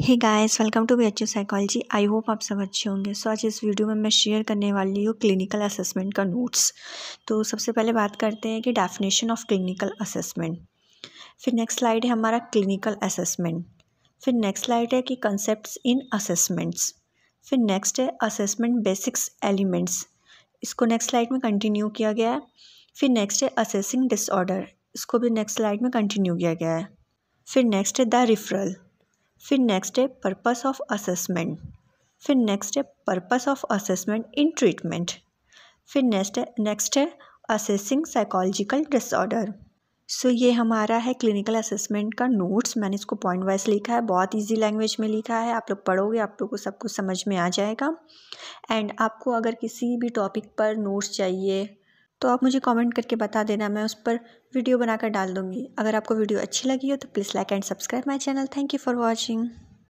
Hey guys welcome to B H psychology I hope आप सब अच्छे होंगे। सो so, आज इस वीडियो में मैं शेयर करने वाली हूँ क्लिनिकल असेसमेंट का नोट्स तो सबसे पहले बात करते हैं कि डेफिनेशन ऑफ़ क्लिनिकल असेसमेंट फिर नेक्स्ट स्लाइड है हमारा क्लिनिकल असेसमेंट फिर नेक्स्ट स्लाइड है कि कंसेप्ट इन असेसमेंट्स फिर नेक्स्ट है असेसमेंट बेसिक्स एलिमेंट्स इसको नेक्स्ट स्लाइड में कंटिन्यू किया गया है। फिर नेक्स्ट है असेसिंग डिसऑर्डर इसको भी नेक्स्ट स्लाइड में कंटिन्यू किया गया है। फिर नेक्स्ट है द रिफरल फिर नेक्स्ट है पर्पस ऑफ़ असेसमेंट फिर नेक्स्ट है purpose of assessment in treatment फिर नेक्स्ट है नेक्स्ट है असेसिंग साइकोलॉजिकल डिसऑर्डर सो ये हमारा है क्लिनिकल असेसमेंट का नोट्स मैंने इसको पॉइंट वाइज लिखा है, बहुत इजी लैंग्वेज में लिखा है. आप लोग पढ़ोगे, आप लोग को सब कुछ समझ में आ जाएगा. एंड आपको अगर किसी भी टॉपिक पर नोट्स चाहिए तो आप मुझे कमेंट करके बता देना, मैं उस पर वीडियो बनाकर डाल दूँगी। अगर आपको वीडियो अच्छी लगी हो तो please like and subscribe my channel thank you for watching